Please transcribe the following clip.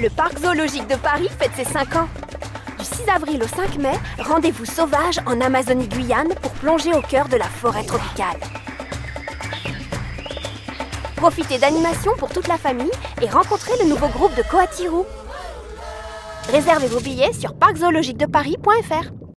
Le parc zoologique de Paris fête ses 5 ans. Du 6 avril au 5 mai, rendez-vous sauvage en Amazonie-Guyane pour plonger au cœur de la forêt tropicale. Profitez d'animations pour toute la famille et rencontrez le nouveau groupe de Coatirou. Réservez vos billets sur parczoologiquedeparis.fr.